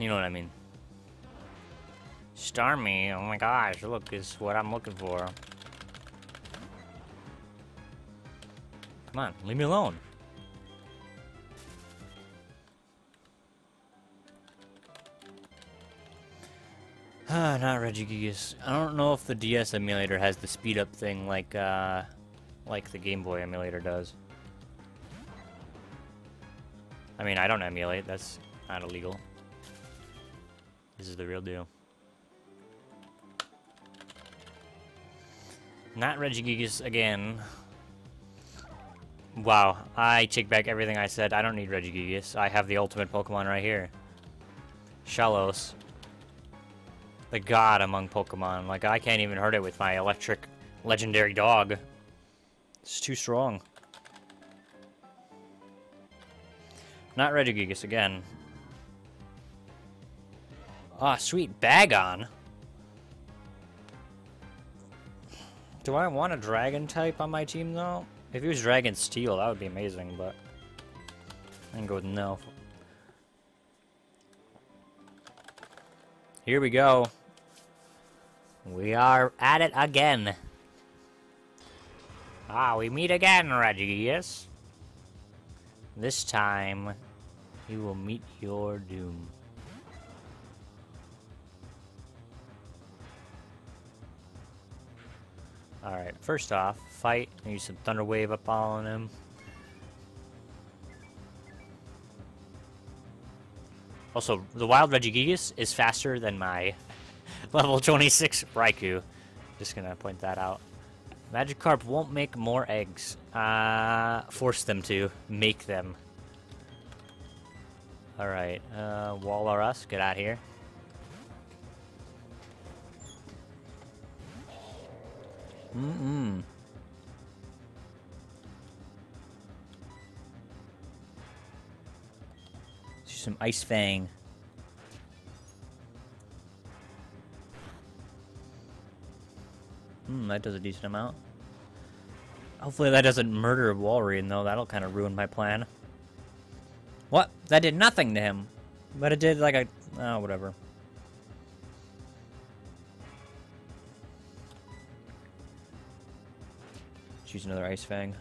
You know what I mean. Starmie, oh my gosh, look, is what I'm looking for. Come on, leave me alone. Ah, not Regigigas. I don't know if the DS emulator has the speed up thing like, uh, like the Game Boy emulator does. I mean, I don't emulate, that's not illegal. This is the real deal. Not Regigigas again. Wow, I take back everything I said. I don't need Regigigas. I have the ultimate Pokemon right here. Shellos. The god among Pokemon. Like, I can't even hurt it with my electric legendary dog. It's too strong. Not Regigigas again. Ah, oh, sweet. Bagon. Do I want a dragon type on my team though? If he was dragon steel, that would be amazing, but I can go with no. Here we go. We are at it again. Ah, we meet again, Reggie, This time, you will meet your doom. Alright, first off, fight. Use some Thunder Wave up on him. Also, the Wild Regigigas is faster than my level 26 Raikou. Just gonna point that out. Magikarp won't make more eggs. Uh, force them to. Make them. Alright, uh, Walrus, get out here. Mm-mm. Some Ice Fang. Hmm, that does a decent amount. Hopefully that doesn't murder Walrein, though. That'll kind of ruin my plan. What? That did nothing to him. But it did like a... Oh, whatever. Choose another Ice Fang.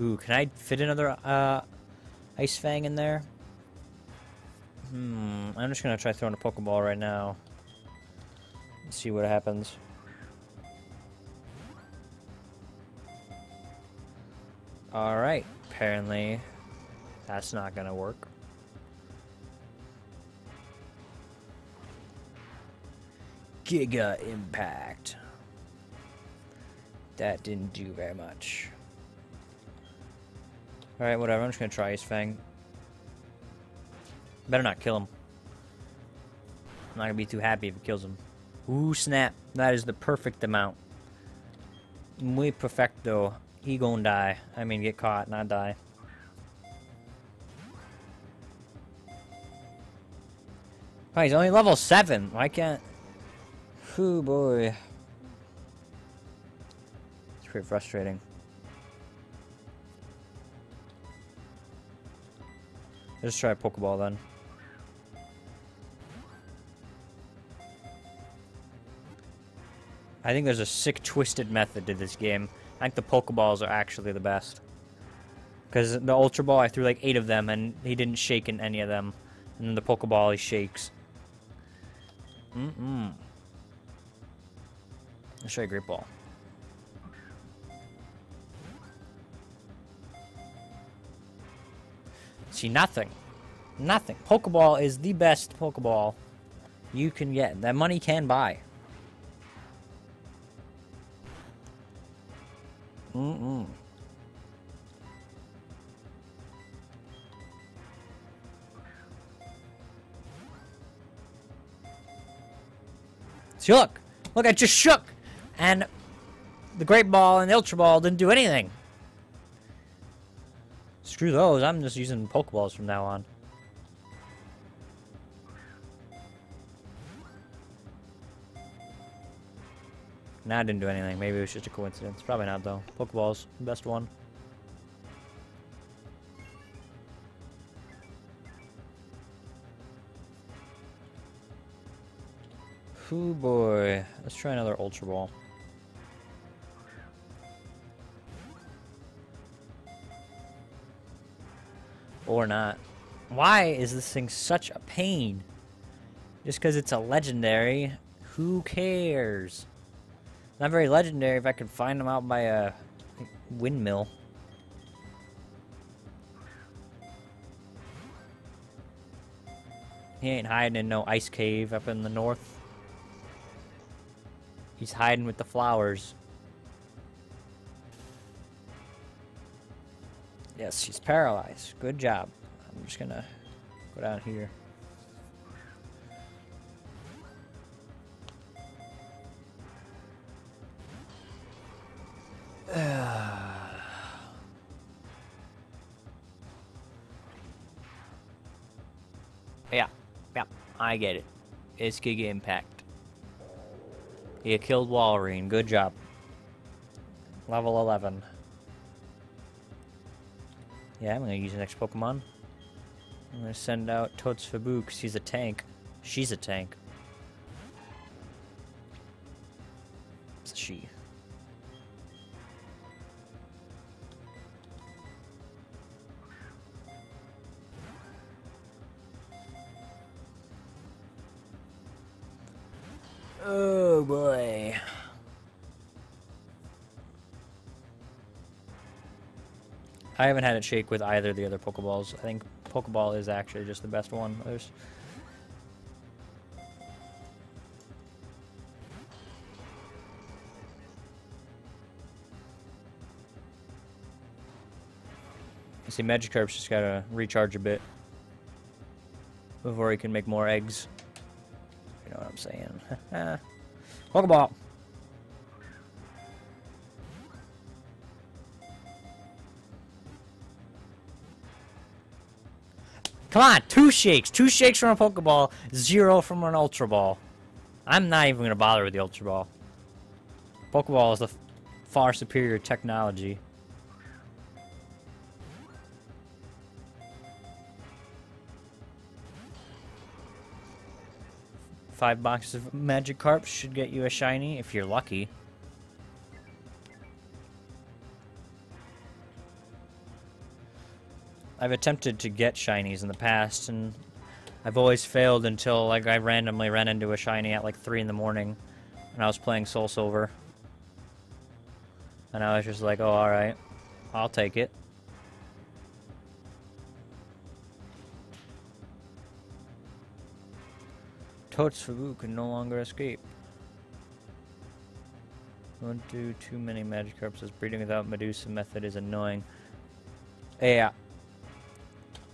Ooh, can I fit another uh, Ice Fang in there? Hmm, I'm just gonna try throwing a Pokeball right now. Let's see what happens. Alright, apparently that's not gonna work. Giga Impact. That didn't do very much. Alright, whatever. I'm just gonna try his Fang. Better not kill him. I'm not gonna be too happy if it kills him. Ooh, snap. That is the perfect amount. Muy perfecto. He gonna die. I mean, get caught, not die. Oh, he's only level 7. Why can't... Ooh, boy. It's pretty frustrating. Let's try a Pokeball then. I think there's a sick twisted method to this game. I think the Pokeballs are actually the best. Because the Ultra Ball, I threw like eight of them, and he didn't shake in any of them. And then the Pokeball, he shakes. Mm-mm. Let's try a Great Ball. See, nothing. Nothing. Pokeball is the best Pokeball you can get. That money can buy. Mm-mm. See, look. Look, I just shook. And the Great Ball and the Ultra Ball didn't do anything. Screw those, I'm just using Pokeballs from now on. Nah, didn't do anything. Maybe it was just a coincidence. Probably not, though. Pokeballs, best one. Oh boy. Let's try another Ultra Ball. Or not. Why is this thing such a pain? Just because it's a legendary, who cares? Not very legendary if I could find them out by a windmill. He ain't hiding in no ice cave up in the north. He's hiding with the flowers. Yes, she's paralyzed. Good job. I'm just gonna go down here. yeah, yeah, I get it. It's Giga Impact. You killed Walrein. Good job. Level 11. Yeah, I'm gonna use the next Pokemon. I'm gonna send out Totes Fabu because he's a tank. She's a tank. It's a she. Oh boy. I haven't had it shake with either of the other Pokeballs. I think Pokeball is actually just the best one. There's see Magikarp's just gotta recharge a bit before he can make more eggs. You know what I'm saying? Pokeball! Come on, two shakes. Two shakes from a Pokeball, zero from an Ultra Ball. I'm not even going to bother with the Ultra Ball. Pokeball is the far superior technology. Five boxes of Magikarp should get you a shiny if you're lucky. I've attempted to get shinies in the past, and I've always failed until like I randomly ran into a shiny at like 3 in the morning, and I was playing Soul Silver. And I was just like, oh, alright. I'll take it. Totes Fabu can no longer escape. Don't do too many Magikarps as breeding without Masuda method is annoying. Yeah,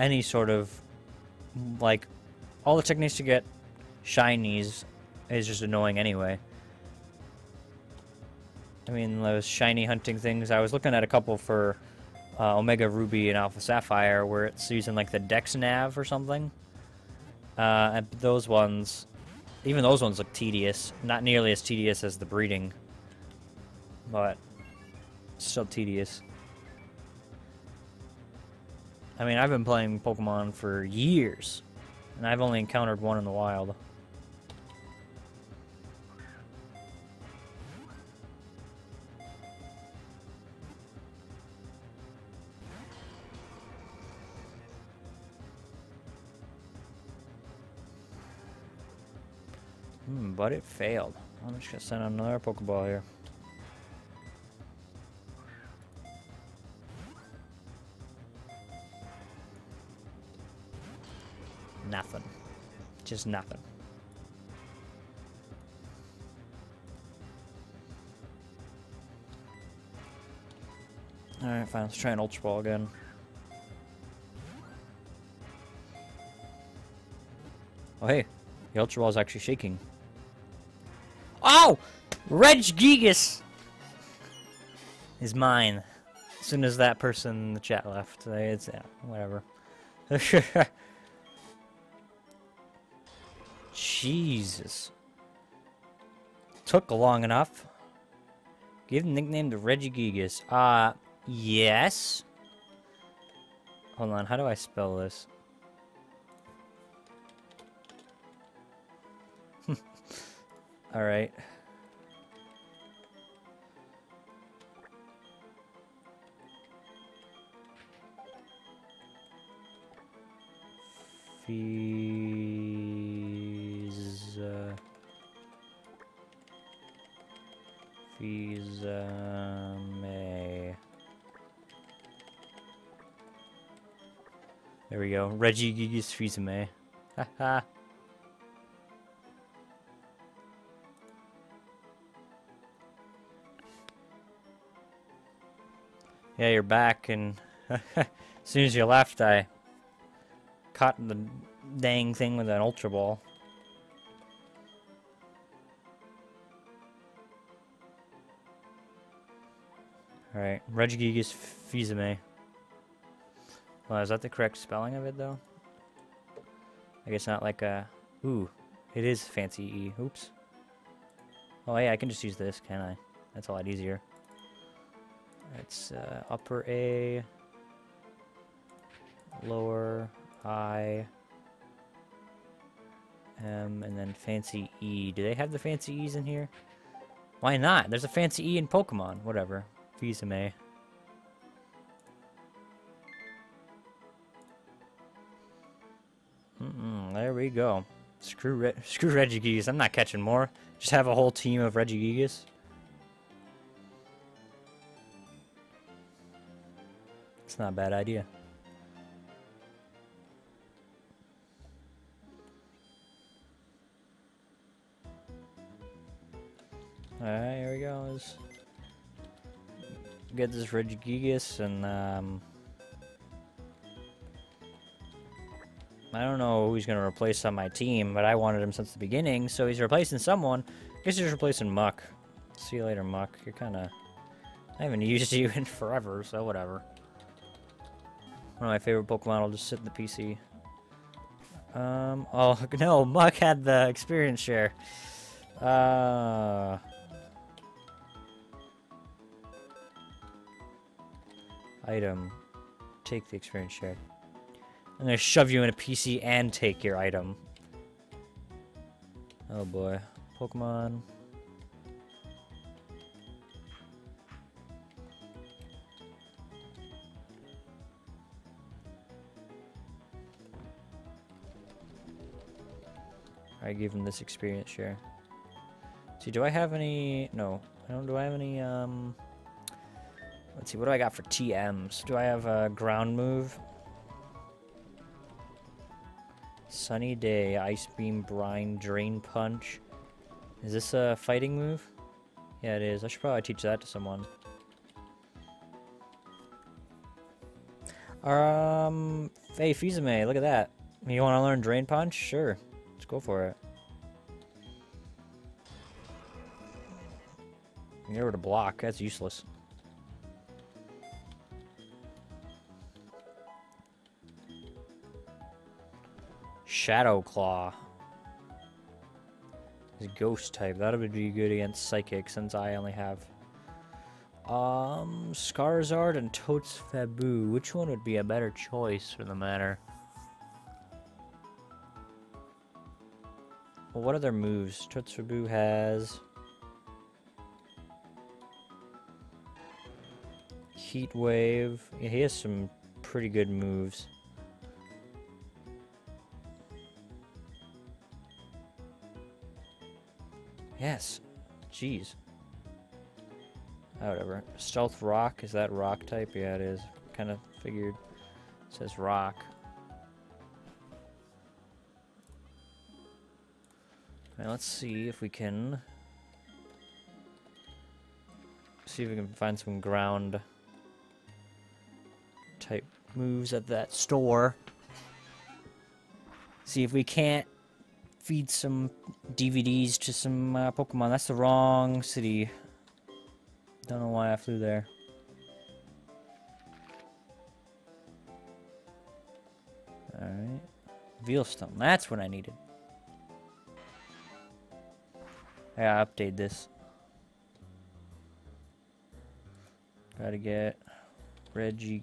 any sort of like all the techniques to get shinies is just annoying anyway. I mean, those shiny hunting things. I was looking at a couple for uh, Omega Ruby and Alpha Sapphire where it's using like the Dex Nav or something. Uh, and those ones, even those ones look tedious. Not nearly as tedious as the breeding, but still tedious. I mean, I've been playing Pokemon for years, and I've only encountered one in the wild. Hmm, but it failed. I'm just gonna send another Pokeball here. Just nothing. Alright, fine. Let's try an Ultra Ball again. Oh, hey. The Ultra Ball is actually shaking. Oh! Regigigas is mine. As soon as that person in the chat left. It's, yeah, whatever. Jesus. Took long enough. Give the nickname to Regigigas. Uh, yes. Hold on, how do I spell this? Alright. Fees... fees... Uh, May... There we go. Reggie Regigigas Fizame. Haha. yeah, you're back, and as soon as you left, I caught the dang thing with an Ultra Ball. Alright, Regigigas Fizame. Well, is that the correct spelling of it, though? I guess not like a... Ooh, it is fancy E. Oops. Oh, yeah, I can just use this, can I? That's a lot easier. It's uh, upper A, lower I, M, and then fancy E. Do they have the fancy E's in here? Why not? There's a fancy E in Pokemon. Whatever. May. Mm -mm, there we go. Screw Re screw Regigigas. I'm not catching more. Just have a whole team of Regigigas. It's not a bad idea. Get this Regigigas and um, I don't know who he's going to replace on my team, but I wanted him since the beginning, so he's replacing someone. I guess he's replacing Muck. See you later, Muck. You're kind of... I haven't used you in forever, so whatever. One of my favorite Pokemon will just sit in the PC. Um, oh, no, Muck had the experience share. Uh... Item. Take the experience share. I'm gonna shove you in a PC and take your item. Oh boy. Pokemon. I give him this experience share. See, do I have any... No. I don't... Do I have any, um... Let's see, what do I got for TMs? Do I have a ground move? Sunny Day, Ice Beam, Brine, Drain Punch. Is this a fighting move? Yeah, it is. I should probably teach that to someone. Um, hey, Fizame, look at that. You want to learn Drain Punch? Sure. Let's go for it. Get rid of block. That's useless. Shadow Claw. Is ghost type. That would be good against Psychic since I only have um Scarizard and Totes Fabu. Which one would be a better choice for the matter? Well, what other moves? Totes Fabu has Heat Wave. Yeah, he has some pretty good moves. Yes. Jeez. Oh, whatever. Stealth Rock, is that rock type? Yeah, it is. Kind of figured. It says rock. Now let's see if we can... See if we can find some ground type moves at that store. See if we can't feed some DVDs to some uh, Pokemon. That's the wrong city. Don't know why I flew there. Alright. Veilstone. That's what I needed. I gotta update this. Gotta get Reggie